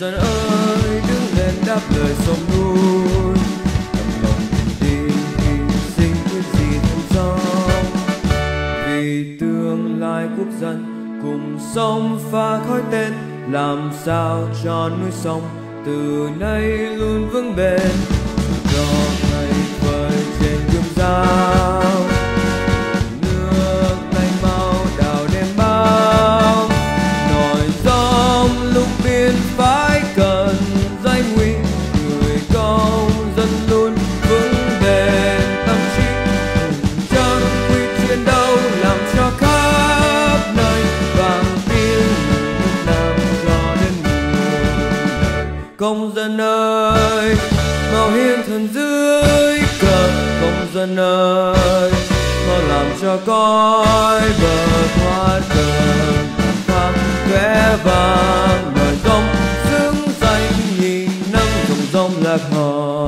dân ơi, đứng lên đáp lời sông núi. Cầm lòng đi hy sinh cái gì thêm do. Vì tương lai quốc dân cùng sông pha khói tên, làm sao cho núi sông từ nay luôn vững bền. Cho ngày vời trên gươm dao nước tay công dân ơi mau hiên thần dưới cờ công dân ơi mau làm cho coi bờ thoát cơn phang vẽ vàng mời công xứng danh nhìn nâng dòng dòng lạc hò